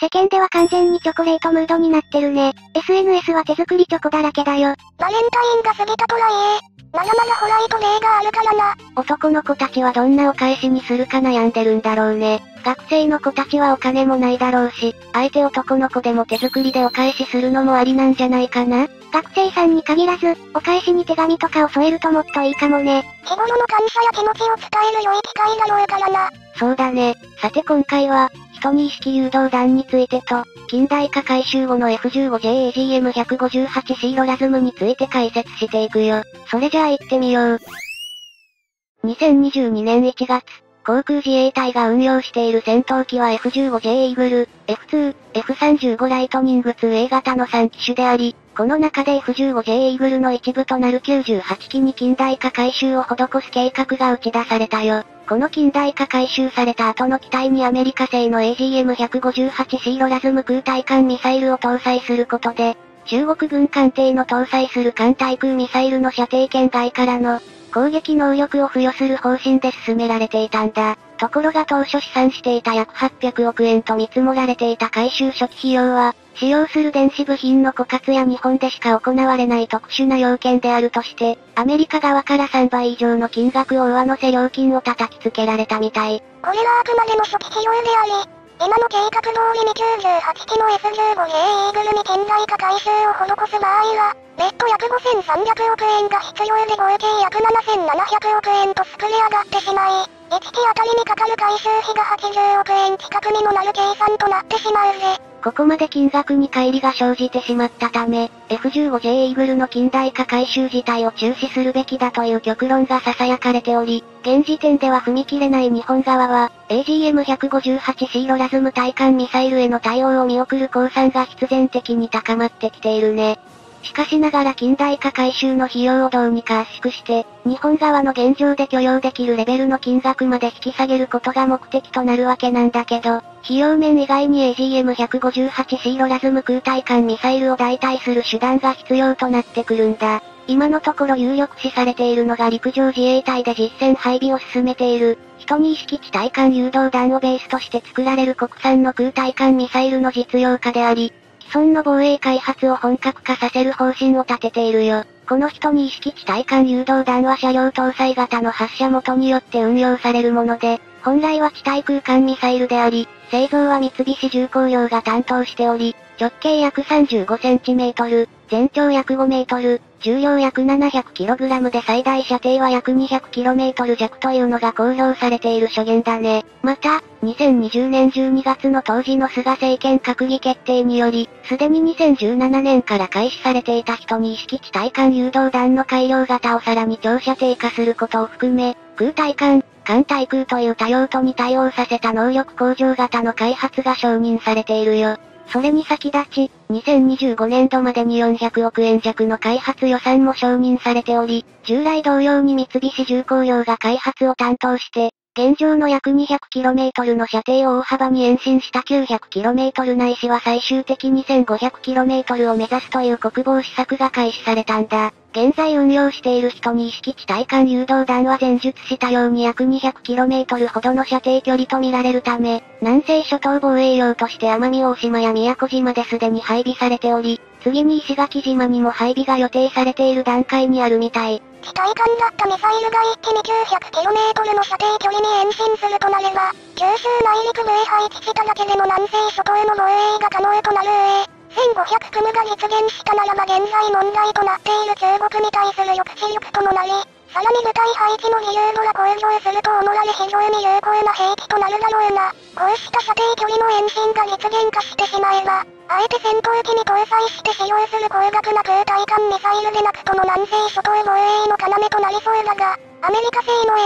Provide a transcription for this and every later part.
世間では完全にチョコレートムードになってるね。SNS は手作りチョコだらけだよ。バレンタインが過ぎたとはいえ、まだまだホライトデーがあるからな。男の子たちはどんなお返しにするか悩んでるんだろうね。学生の子たちはお金もないだろうし、相手男の子でも手作りでお返しするのもありなんじゃないかな学生さんに限らず、お返しに手紙とかを添えるともっといいかもね。日頃の感謝や気持ちを伝える良い機会だろうからな。そうだね。さて今回は、人に意識誘導弾についてと、近代化改修後の F15JAGM158C ロラズムについて解説していくよ。それじゃあ行ってみよう。2022年1月、航空自衛隊が運用している戦闘機は F15J イーグル、F2、F35 ライトニング 2A 型の3機種であり、この中で F15J イーグルの一部となる98機に近代化改修を施す計画が打ち出されたよ。この近代化改修された後の機体にアメリカ製の AGM158C ロラズム空対艦ミサイルを搭載することで、中国軍艦艇の搭載する艦対空ミサイルの射程圏外からの攻撃能力を付与する方針で進められていたんだ。ところが当初試算していた約800億円と見積もられていた回収初期費用は、使用する電子部品の枯渇や日本でしか行われない特殊な要件であるとして、アメリカ側から3倍以上の金額を上乗せ料金を叩きつけられたみたい。これはあくまでも初期費用であり、今の計画通りに98機の S15A イーグルに近代化改修を施す場合は、別途約5300億円が必要で合計約7700億円と膨れ上がってしまい、1機あたりにかかる回収費が80億円近くにもなる計算となってしまうぜ。ここまで金額に乖離が生じてしまったため、F15J イーグルの近代化回収自体を中止するべきだという極論が囁かれており、現時点では踏み切れない日本側は、AGM158C ロラズム対艦ミサイルへの対応を見送る公算が必然的に高まってきているね。しかしながら近代化改修の費用をどうにか圧縮して、日本側の現状で許容できるレベルの金額まで引き下げることが目的となるわけなんだけど、費用面以外に AGM158C ロラズム空対艦ミサイルを代替する手段が必要となってくるんだ。今のところ有力視されているのが陸上自衛隊で実戦配備を進めている、人に意識地対艦誘導弾をベースとして作られる国産の空対艦ミサイルの実用化であり、既存の防衛開発を本格化させる方針を立てているよ。この人に意識地対艦誘導弾は車両搭載型の発射元によって運用されるもので、本来は地対空間ミサイルであり、製造は三菱重工業が担当しており、直径約 35cm、全長約 5m、重量約 700kg で最大射程は約 200km 弱というのが公表されている初言だね。また、2020年12月の当時の菅政権閣議決定により、すでに2017年から開始されていた人に意識地対艦誘導弾の改良型をさらに長射程化することを含め、空対艦、艦対空という多用途に対応させた能力向上型の開発が承認されているよ。それに先立ち、2025年度までに400億円弱の開発予算も承認されており、従来同様に三菱重工業が開発を担当して、現状の約 200km の射程を大幅に延伸した 900km ないしは最終的に 1500km を目指すという国防施策が開始されたんだ。現在運用している人に意識地対艦誘導弾は前述したように約 200km ほどの射程距離と見られるため、南西諸島防衛用として奄美大島や宮古島ですでに配備されており、次に石垣島にも配備が予定されている段階にあるみたい。地対艦だったミサイルが一気に 900km の射程距離に延伸するとなれば、九州内陸部へ配置しただけでも南西諸島への防衛が可能となる上、1500組が実現したならば現在問題となっている中国に対する抑止力ともなり、さらに部隊配置の自由度が向上すると思われ非常に有効な兵器となるだろうな。こうした射程距離の延伸が実現化してしまえば、あえて戦闘機に搭載して使用する高額な空対艦ミサイルでなくとも南西諸島防衛の要となりそうだが、アメリカ製の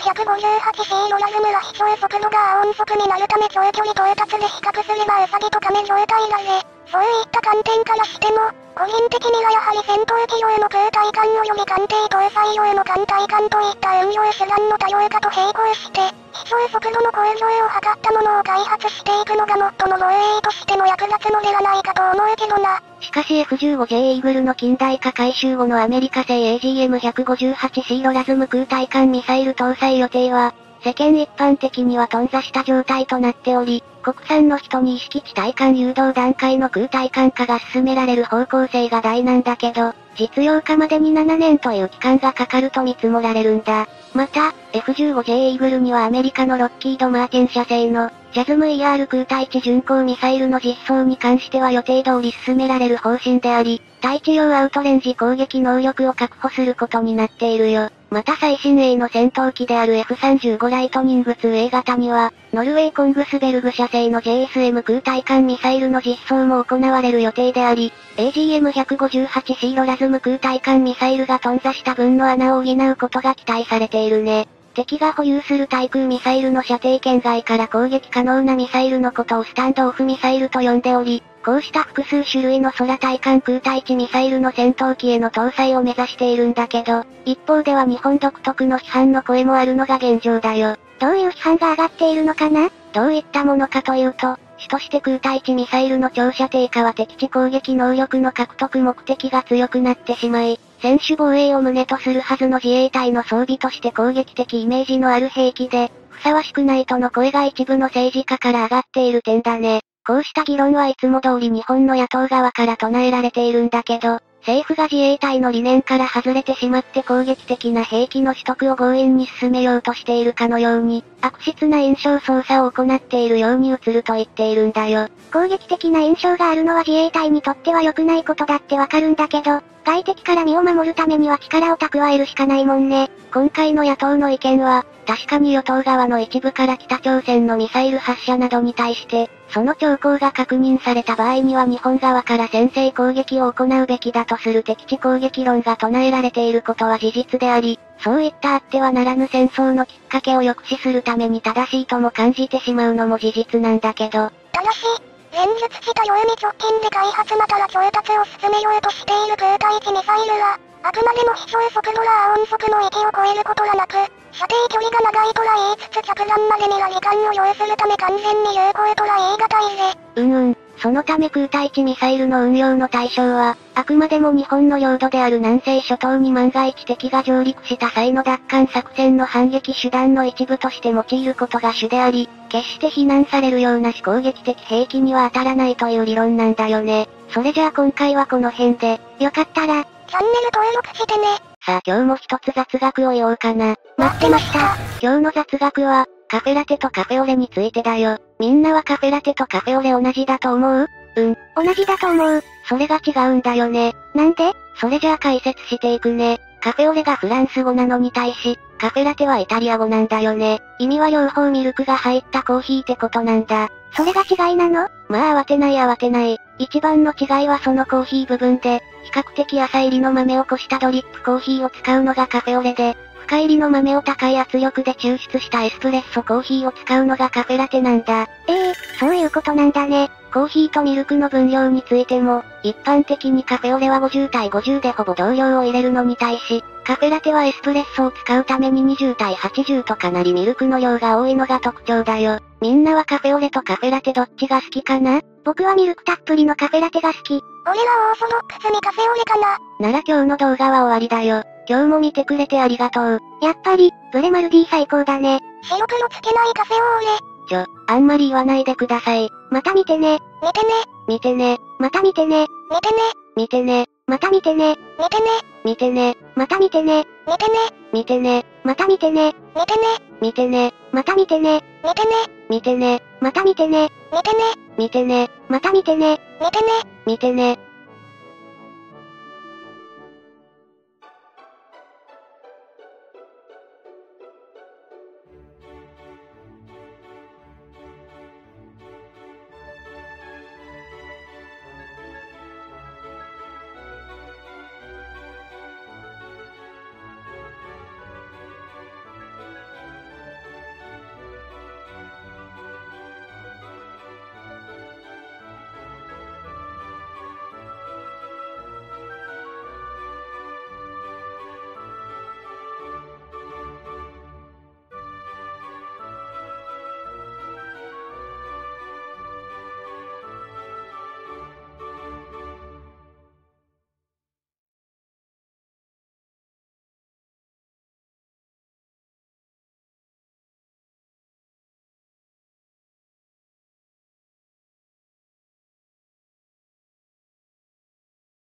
AGM158C ロラズムは飛翔速度が音速になるため長距離到達で比較すればウサギと亀状態だぜ。そういった観点からしても、個人的にはやはり戦闘機用への空対艦及び艦艇搭載用への艦対艦といった運用手段の多様化と並行して、飛翔速度の向上を図ったものを開発していくのが最も防衛としての役立つのではないかと思うけどな。しかし F15J イーグルの近代化改修後のアメリカ製 AGM158C ロラズム空対艦ミサイル搭載予定は、世間一般的には頓挫した状態となっており、国産の人に意識地対艦誘導段階の空対艦化が進められる方向性が大なんだけど、実用化までに7年という期間がかかると見積もられるんだ。また、F-15J イーグルにはアメリカのロッキード・マーティン社製の、ジャズム ER 空対地巡航ミサイルの実装に関しては予定通り進められる方針であり、対地用アウトレンジ攻撃能力を確保することになっているよ。また最新鋭の戦闘機である F35 ライトニング 2A 型には、ノルウェーコングスベルグ社製の JSM 空対艦ミサイルの実装も行われる予定であり、AGM158C ロラズム空対艦ミサイルが頓挫した分の穴を補うことが期待されているね。敵が保有する対空ミサイルの射程圏外から攻撃可能なミサイルのことをスタンドオフミサイルと呼んでおり、こうした複数種類の空対艦空対地ミサイルの戦闘機への搭載を目指しているんだけど、一方では日本独特の批判の声もあるのが現状だよ。どういう批判が上がっているのかな？どういったものかというと、主として空対地ミサイルの長射程化は敵地攻撃能力の獲得目的が強くなってしまい、選手防衛を旨とするはずの自衛隊の装備として攻撃的イメージのある兵器で、ふさわしくないとの声が一部の政治家から上がっている点だね。こうした議論はいつも通り日本の野党側から唱えられているんだけど、政府が自衛隊の理念から外れてしまって攻撃的な兵器の取得を強引に進めようとしているかのように、悪質な印象操作を行っているように映ると言っているんだよ。攻撃的な印象があるのは自衛隊にとっては良くないことだってわかるんだけど、外敵から身を守るためには力を蓄えるしかないもんね。今回の野党の意見は、確かに与党側の一部から北朝鮮のミサイル発射などに対して、その兆候が確認された場合には日本側から先制攻撃を行うべきだとする敵地攻撃論が唱えられていることは事実であり、そういったあってはならぬ戦争のきっかけを抑止するために正しいとも感じてしまうのも事実なんだけど。ただし、前述したように直近で開発または調達を進めようとしている空対地ミサイルは、あくまでも飛翔速度ら音速の域を超えることはなく、射程距離が長いとは言いつつ着弾までには時間を要するため完全に有効とは言い難いぜ。うんうん。そのため空対地ミサイルの運用の対象は、あくまでも日本の領土である南西諸島に万が一敵が上陸した際の奪還作戦の反撃手段の一部として用いることが主であり、決して非難されるような非攻撃的兵器には当たらないという理論なんだよね。それじゃあ今回はこの辺で、よかったら、チャンネル登録してね。さあ今日も一つ雑学を言おうかな。待ってました。今日の雑学は、カフェラテとカフェオレについてだよ。みんなはカフェラテとカフェオレ同じだと思う？うん。同じだと思う。それが違うんだよね。なんで？それじゃあ解説していくね。カフェオレがフランス語なのに対し、カフェラテはイタリア語なんだよね。意味は両方ミルクが入ったコーヒーってことなんだ。それが違いなの？まあ慌てない慌てない。一番の違いはそのコーヒー部分で、比較的浅入りの豆をこしたドリップコーヒーを使うのがカフェオレで、深入りの豆を高い圧力で抽出したエスプレッソコーヒーを使うのがカフェラテなんだ。ええー、そういうことなんだね。コーヒーとミルクの分量についても、一般的にカフェオレは50対50でほぼ同量を入れるのに対し、カフェラテはエスプレッソを使うために20対80とかなりミルクの量が多いのが特徴だよ。みんなはカフェオレとカフェラテどっちが好きかな？僕はミルクたっぷりのカフェラテが好き。俺はオーソドックスにカフェオレかな。なら今日の動画は終わりだよ。今日も見てくれてありがとう。やっぱり、ブレマルディ最高だね。白黒つけないカフェオーレ。ちょ、あんまり言わないでください。また見てね。見てね。見てね。また見てね。見てね。見てね。また見てね。見てね。見てね。また見てね。見てね。見てね。また見てね。見てね。見てね。また見てね。見てね。見てね。また見てね。見てね。見てね。また見てね。見てね。見てね。